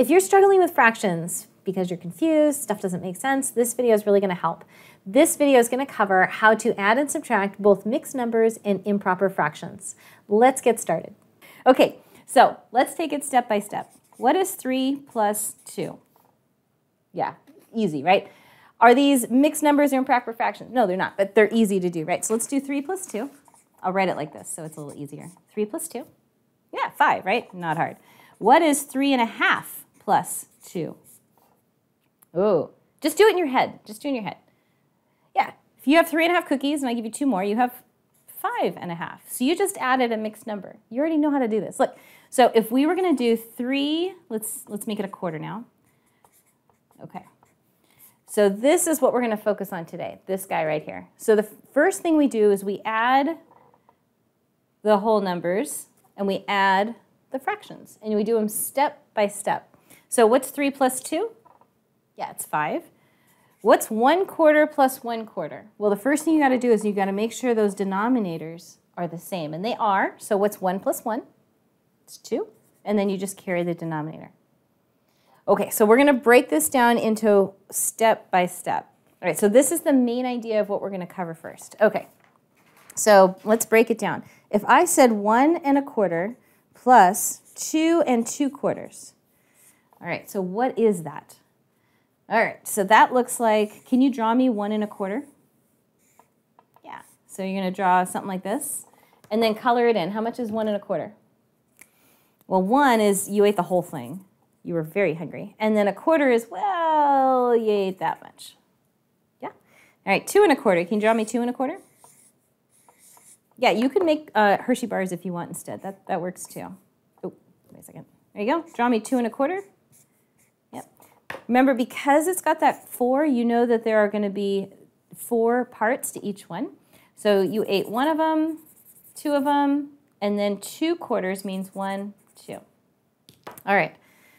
If you're struggling with fractions because you're confused, stuff doesn't make sense, this video is really going to help. This video is going to cover how to add and subtract both mixed numbers and improper fractions. Let's get started. Okay, so let's take it step by step. What is 3 plus 2? Yeah, easy, right? Are these mixed numbers or improper fractions? No, they're not, but they're easy to do, right? So let's do 3 plus 2. I'll write it like this so it's a little easier. 3 plus 2. Yeah, 5, right? Not hard. What is 3 and a half plus 2? Oh, just do it in your head. Just do it in your head. Yeah, if you have three and a half cookies and I give you two more, you have five and a half. So you just added a mixed number. You already know how to do this. Look, so if we were going to do three, let's, let's make it a quarter now. Okay. So this is what we're going to focus on today, this guy right here. So the first thing we do is we add the whole numbers and we add the fractions. And we do them step by step. So what's 3 plus 2? Yeah, it's 5. What's 1 quarter plus 1 quarter? Well, the first thing you got to do is you got to make sure those denominators are the same. And they are. So what's 1 plus 1? It's 2. And then you just carry the denominator. Okay, so we're going to break this down into step by step. All right, so this is the main idea of what we're going to cover first. Okay, so let's break it down. If I said 1 and a quarter plus 2 and 2 quarters, all right, so what is that? All right, so that looks like, can you draw me 1 and a quarter? Yeah, so you're going to draw something like this, and then color it in. How much is 1 and a quarter? Well, 1 is you ate the whole thing. You were very hungry. And then a quarter is, well, you ate that much. Yeah? All right, 2 and a quarter. Can you draw me 2 and a quarter? Yeah, you can make uh, Hershey bars if you want instead. That, that works too. Oh, wait a second. There you go. Draw me two and a quarter. Remember, because it's got that four, you know that there are going to be four parts to each one. So you ate one of them, two of them, and then two quarters means one, two. All right.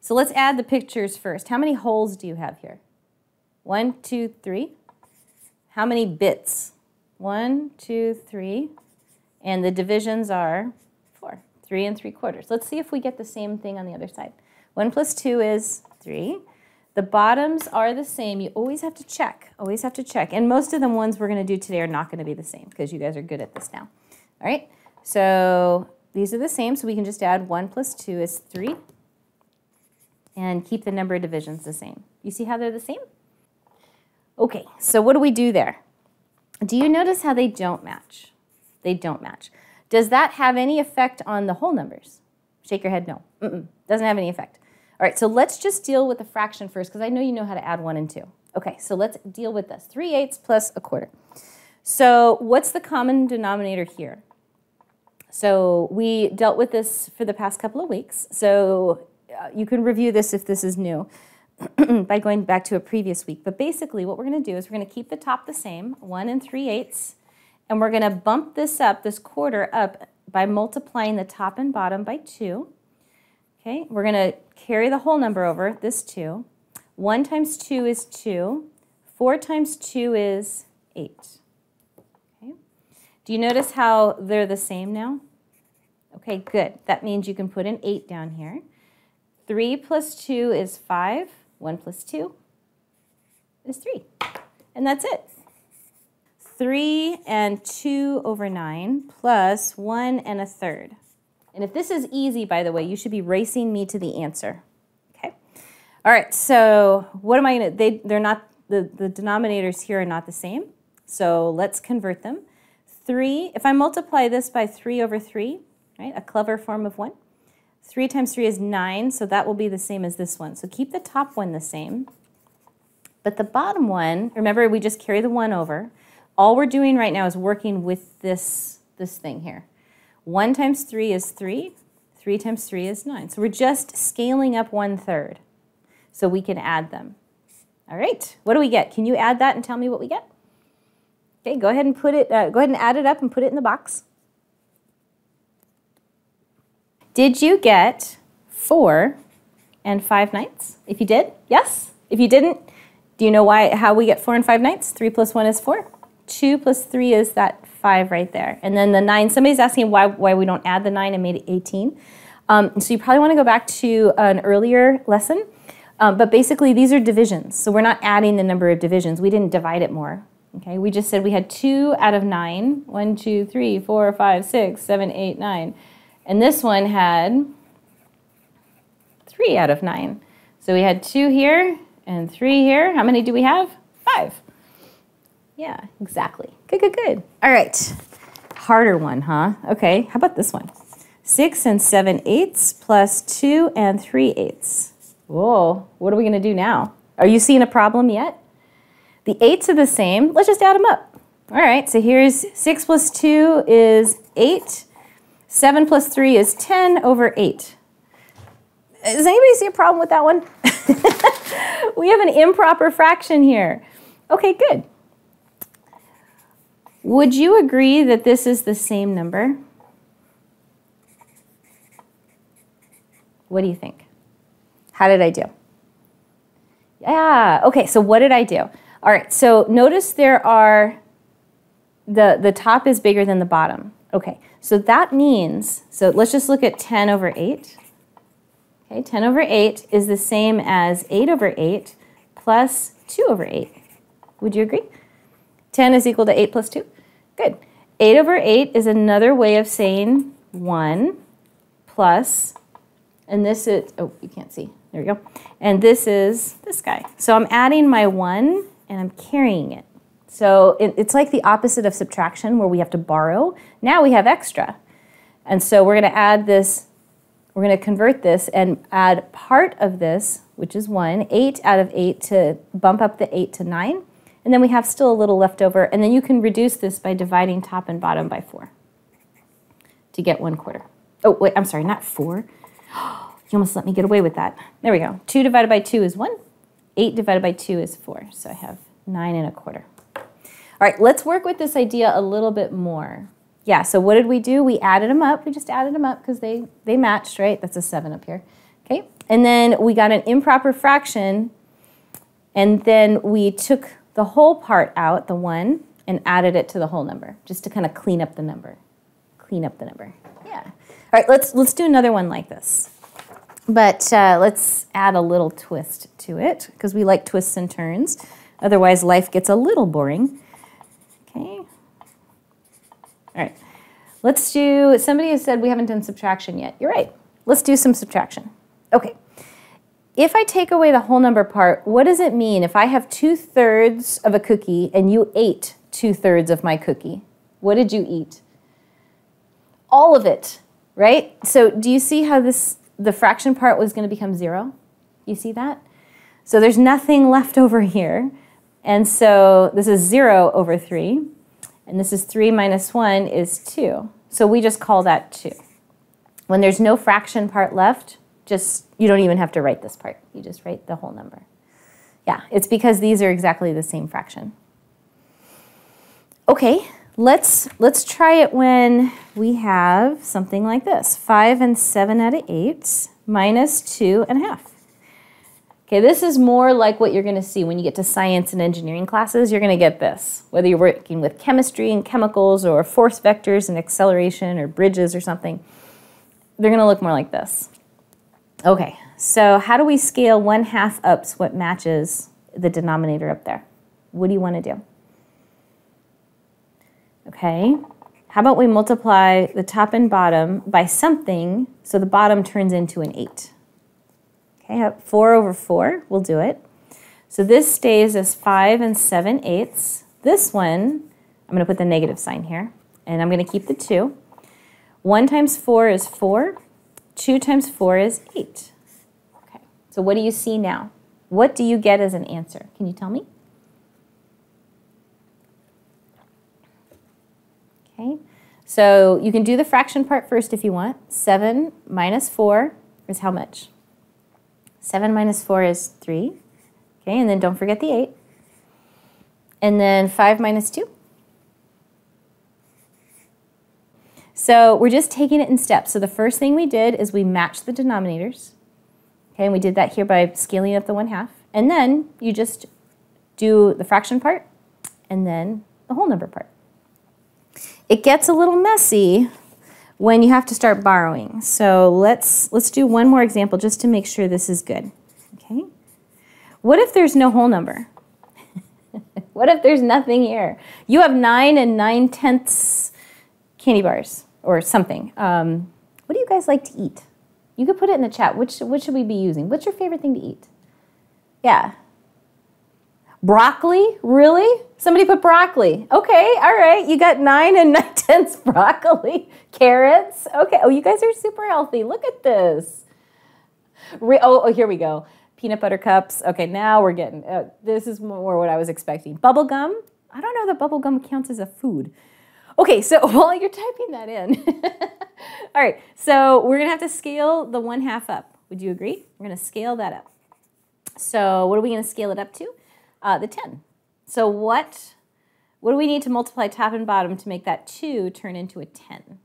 So let's add the pictures first. How many wholes do you have here? One, two, three. How many bits? One, two, three. And the divisions are 4, 3 and 3 quarters. Let's see if we get the same thing on the other side. 1 plus 2 is 3. The bottoms are the same. You always have to check. Always have to check. And most of the ones we're going to do today are not going to be the same because you guys are good at this now. All right? So these are the same, so we can just add 1 plus 2 is 3 and keep the number of divisions the same. You see how they're the same? Okay, so what do we do there? Do you notice how they don't match? They don't match. Does that have any effect on the whole numbers? Shake your head, no. Mm -mm. Doesn't have any effect. All right, so let's just deal with the fraction first because I know you know how to add one and two. Okay, so let's deal with this. 3 eighths plus a quarter. So what's the common denominator here? So we dealt with this for the past couple of weeks. So uh, you can review this if this is new by going back to a previous week. But basically what we're going to do is we're going to keep the top the same, 1 and 3 eighths. And we're going to bump this up, this quarter up, by multiplying the top and bottom by 2. Okay, we're going to carry the whole number over, this 2. 1 times 2 is 2. 4 times 2 is 8. Okay. Do you notice how they're the same now? Okay, good. That means you can put an 8 down here. 3 plus 2 is 5. 1 plus 2 is 3. And that's it. 3 and 2 over 9 plus 1 and a third. And if this is easy, by the way, you should be racing me to the answer. Okay. All right, so what am I going to, they, they're not, the, the denominators here are not the same. So let's convert them. 3, if I multiply this by 3 over 3, right, a clever form of 1, 3 times 3 is 9, so that will be the same as this one. So keep the top one the same. But the bottom one, remember we just carry the 1 over. All we're doing right now is working with this, this thing here. 1 times 3 is 3. 3 times 3 is 9. So we're just scaling up one third so we can add them. All right, what do we get? Can you add that and tell me what we get? Okay, go ahead and put it, uh, go ahead and add it up and put it in the box. Did you get 4 and 5 ninths? If you did, yes. If you didn't, do you know why how we get 4 and 5 ninths? 3 plus 1 is 4. 2 plus 3 is that 5 right there. And then the 9, somebody's asking why, why we don't add the 9 and made it 18. Um, so you probably want to go back to an earlier lesson. Um, but basically, these are divisions. So we're not adding the number of divisions. We didn't divide it more. Okay, we just said we had two out of nine. One, two, three, four, five, six, seven, eight, nine. And this one had three out of nine. So we had two here and three here. How many do we have? Five. Yeah, exactly. Good, good, good. All right. Harder one, huh? Okay, how about this one? Six and seven eighths plus two and three eighths. Whoa, what are we gonna do now? Are you seeing a problem yet? The eighths are the same. Let's just add them up. All right, so here's 6 plus 2 is 8. 7 plus 3 is 10 over 8. Does anybody see a problem with that one? we have an improper fraction here. Okay, good. Would you agree that this is the same number? What do you think? How did I do? Yeah, okay, so what did I do? All right, so notice there are, the, the top is bigger than the bottom. Okay, so that means, so let's just look at 10 over 8. Okay, 10 over 8 is the same as 8 over 8 plus 2 over 8. Would you agree? 10 is equal to 8 plus 2? Good. 8 over 8 is another way of saying 1 plus, and this is, oh, you can't see. There we go. And this is this guy. So I'm adding my 1 and I'm carrying it. So it, it's like the opposite of subtraction where we have to borrow. Now we have extra. And so we're going to add this, we're going to convert this and add part of this, which is 1, 8 out of 8 to bump up the 8 to 9. And then we have still a little left over. And then you can reduce this by dividing top and bottom by 4 to get 1 quarter. Oh, wait, I'm sorry, not 4. You almost let me get away with that. There we go. 2 divided by 2 is 1. 8 divided by 2 is 4, so I have 9 and a quarter. All right, let's work with this idea a little bit more. Yeah, so what did we do? We added them up. We just added them up because they, they matched, right? That's a 7 up here. Okay, and then we got an improper fraction, and then we took the whole part out, the 1, and added it to the whole number, just to kind of clean up the number. Clean up the number. Yeah. All right, let's, let's do another one like this. But uh, let's add a little twist to it because we like twists and turns. Otherwise, life gets a little boring. Okay. All right. Let's do, somebody has said we haven't done subtraction yet. You're right. Let's do some subtraction. Okay. If I take away the whole number part, what does it mean if I have two thirds of a cookie and you ate two thirds of my cookie? What did you eat? All of it, right? So do you see how this the fraction part was going to become 0. You see that? So there's nothing left over here. And so this is 0 over 3. And this is 3 minus 1 is 2. So we just call that 2. When there's no fraction part left, just you don't even have to write this part. You just write the whole number. Yeah, it's because these are exactly the same fraction. Okay, Let's, let's try it when we have something like this. 5 and 7 out of 8 minus 2 and a half. Okay, this is more like what you're going to see when you get to science and engineering classes. You're going to get this, whether you're working with chemistry and chemicals or force vectors and acceleration or bridges or something. They're going to look more like this. Okay, so how do we scale 1 half up so it matches the denominator up there? What do you want to do? Okay, how about we multiply the top and bottom by something so the bottom turns into an 8? Okay, 4 over 4, we'll do it. So this stays as 5 and 7 eighths. This one, I'm going to put the negative sign here, and I'm going to keep the 2. 1 times 4 is 4. 2 times 4 is 8. Okay, so what do you see now? What do you get as an answer? Can you tell me? Okay, so you can do the fraction part first if you want. 7 minus 4 is how much? 7 minus 4 is 3. Okay, and then don't forget the 8. And then 5 minus 2. So we're just taking it in steps. So the first thing we did is we matched the denominators. Okay, and we did that here by scaling up the 1 half. And then you just do the fraction part and then the whole number part. It gets a little messy when you have to start borrowing. So let's, let's do one more example just to make sure this is good. Okay. What if there's no whole number? what if there's nothing here? You have 9 and 9 tenths candy bars or something. Um, what do you guys like to eat? You could put it in the chat. Which, what should we be using? What's your favorite thing to eat? Yeah. Broccoli? Really? Somebody put broccoli. Okay, all right. You got nine and nine tenths broccoli. Carrots. Okay. Oh, you guys are super healthy. Look at this. Re oh, oh, here we go. Peanut butter cups. Okay, now we're getting, uh, this is more what I was expecting. Bubble gum. I don't know that bubble gum counts as a food. Okay, so while you're typing that in, all right, so we're gonna have to scale the one half up. Would you agree? We're gonna scale that up. So what are we gonna scale it up to? Uh, the 10. So what, what do we need to multiply top and bottom to make that 2 turn into a 10? You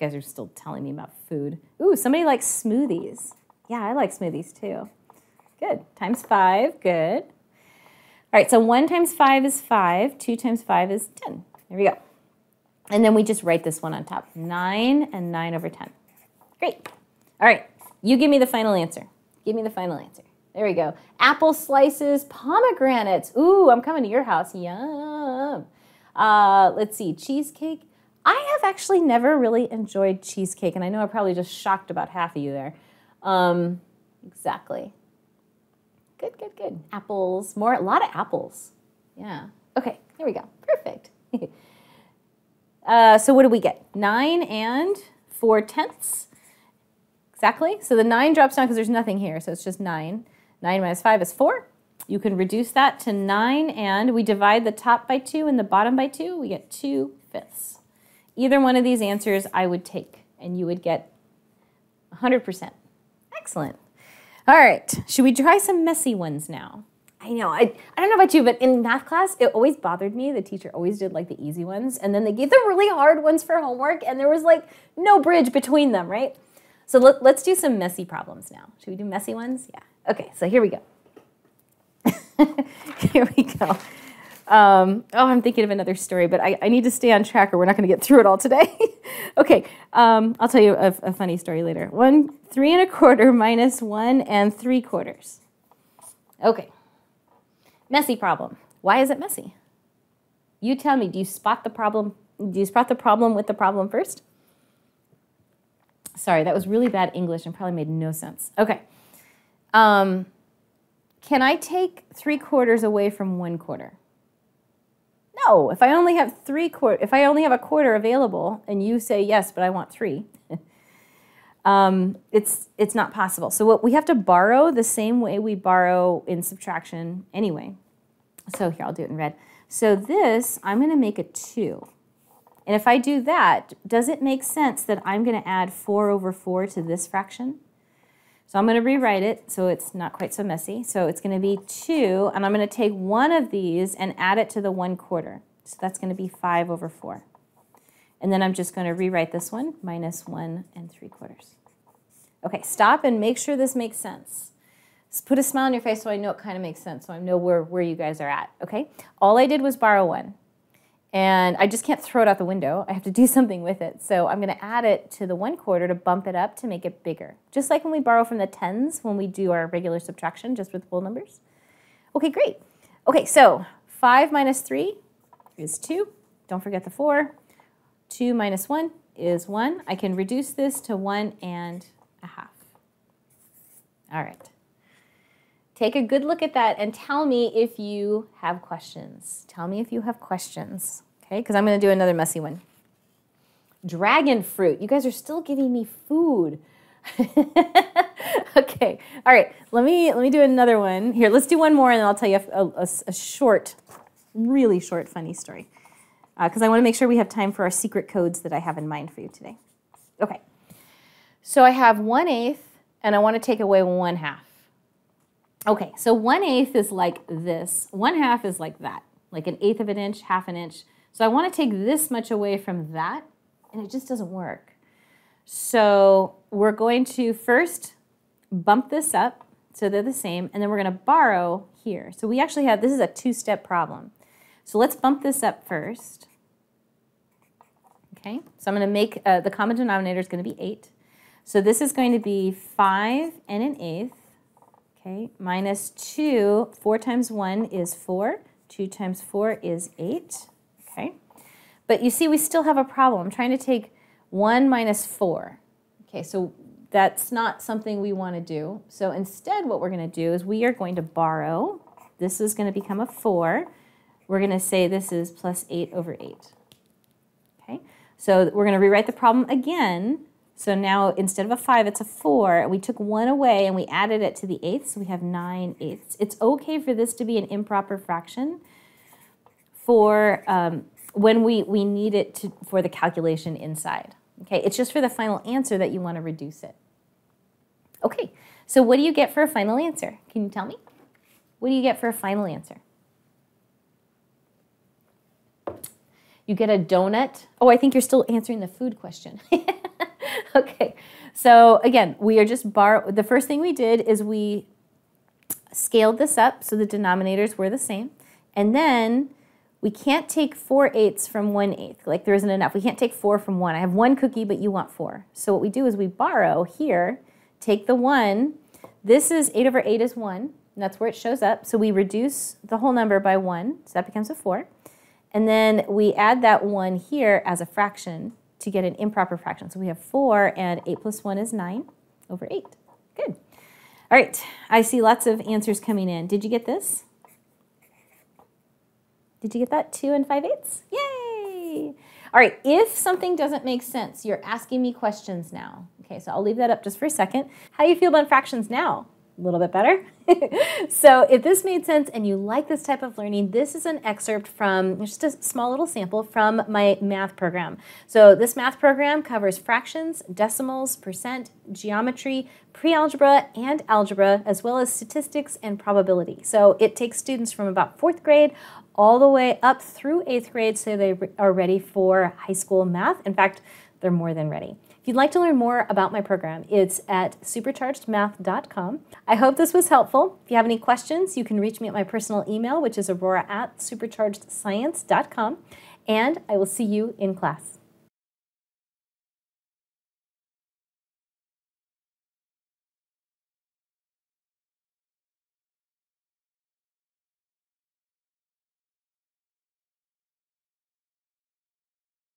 guys are still telling me about food. Ooh, somebody likes smoothies. Yeah, I like smoothies too. Good. Times 5. Good. All right, so 1 times 5 is 5. 2 times 5 is 10. There we go. And then we just write this one on top. 9 and 9 over 10. Great. All right, you give me the final answer. Give me the final answer. There we go. Apple slices, pomegranates. Ooh, I'm coming to your house. Yum. Uh, let's see, cheesecake. I have actually never really enjoyed cheesecake, and I know I probably just shocked about half of you there. Um, exactly. Good, good, good. Apples, more, a lot of apples. Yeah. Okay, there we go. Perfect. uh, so what do we get? Nine and four tenths. Exactly. So the nine drops down because there's nothing here, so it's just nine. 9 minus 5 is 4. You can reduce that to 9, and we divide the top by 2 and the bottom by 2. We get 2 fifths. Either one of these answers I would take, and you would get 100%. Excellent. All right, should we try some messy ones now? I know, I, I don't know about you, but in math class, it always bothered me. The teacher always did like the easy ones, and then they gave the really hard ones for homework, and there was like no bridge between them, right? So let, let's do some messy problems now. Should we do messy ones? Yeah. Okay, so here we go. here we go. Um, oh, I'm thinking of another story, but I, I, need to stay on track or we're not going to get through it all today. okay, um, I'll tell you a, a, funny story later. One, three and a quarter minus one and three quarters. Okay, messy problem. Why is it messy? You tell me, do you spot the problem? Do you spot the problem with the problem first? Sorry, that was really bad English and probably made no sense. Okay. Um, can I take three quarters away from one quarter? No, if I only have three quarter, if I only have a quarter available and you say yes, but I want three, um, it's, it's not possible. So what we have to borrow the same way we borrow in subtraction anyway. So here, I'll do it in red. So this, I'm gonna make a two. And if I do that, does it make sense that I'm gonna add four over four to this fraction? So I'm going to rewrite it so it's not quite so messy. So it's going to be 2, and I'm going to take one of these and add it to the 1 quarter. So that's going to be 5 over 4. And then I'm just going to rewrite this one, minus 1 and 3 quarters. Okay, stop and make sure this makes sense. Just put a smile on your face so I know it kind of makes sense, so I know where, where you guys are at, okay? All I did was borrow 1 and I just can't throw it out the window. I have to do something with it. So I'm going to add it to the one quarter to bump it up to make it bigger. Just like when we borrow from the tens when we do our regular subtraction just with whole numbers. Okay, great. Okay, so 5 minus 3 is 2. Don't forget the 4. 2 minus 1 is 1. I can reduce this to 1 and a half. All right. Take a good look at that and tell me if you have questions. Tell me if you have questions, okay? Because I'm going to do another messy one. Dragon fruit. You guys are still giving me food. okay. All right. Let me let me do another one. Here, let's do one more, and then I'll tell you a, a, a short, really short, funny story. Because uh, I want to make sure we have time for our secret codes that I have in mind for you today. Okay. So I have one eighth, and I want to take away one half. Okay, so 1 eighth is like this. 1 half is like that, like an eighth of an inch, half an inch. So I want to take this much away from that, and it just doesn't work. So we're going to first bump this up so they're the same, and then we're going to borrow here. So we actually have, this is a two-step problem. So let's bump this up first. Okay, so I'm going to make, uh, the common denominator is going to be 8. So this is going to be 5 and an eighth, okay, minus 2. 4 times 1 is 4. 2 times 4 is 8, okay. But you see, we still have a problem. I'm trying to take 1 minus 4. Okay, so that's not something we want to do. So instead, what we're going to do is we are going to borrow. This is going to become a 4. We're going to say this is plus 8 over 8. Okay, so we're going to rewrite the problem again so now instead of a 5, it's a 4. And we took 1 away and we added it to the eighths. So we have 9 eighths. It's okay for this to be an improper fraction for um, when we, we need it to, for the calculation inside. Okay, it's just for the final answer that you want to reduce it. Okay, so what do you get for a final answer? Can you tell me? What do you get for a final answer? You get a donut. Oh, I think you're still answering the food question. okay, so again, we are just bar. The first thing we did is we scaled this up so the denominators were the same. And then we can't take 4 eighths from 1 eighth. Like there isn't enough. We can't take 4 from 1. I have one cookie, but you want 4. So what we do is we borrow here, take the 1. This is 8 over 8 is 1. And that's where it shows up. So we reduce the whole number by 1. So that becomes a 4. And then we add that 1 here as a fraction to get an improper fraction. So we have 4 and 8 plus 1 is 9 over 8. Good. All right, I see lots of answers coming in. Did you get this? Did you get that? 2 and 5 eighths? Yay! All right, if something doesn't make sense, you're asking me questions now. Okay, so I'll leave that up just for a second. How do you feel about fractions now? A little bit better. so if this made sense and you like this type of learning, this is an excerpt from just a small little sample from my math program. So this math program covers fractions, decimals, percent, geometry, pre-algebra and algebra, as well as statistics and probability. So it takes students from about fourth grade all the way up through eighth grade so they are ready for high school math. In fact, they're more than ready. If you'd like to learn more about my program, it's at superchargedmath.com. I hope this was helpful. If you have any questions, you can reach me at my personal email, which is aurora at superchargedscience.com, and I will see you in class.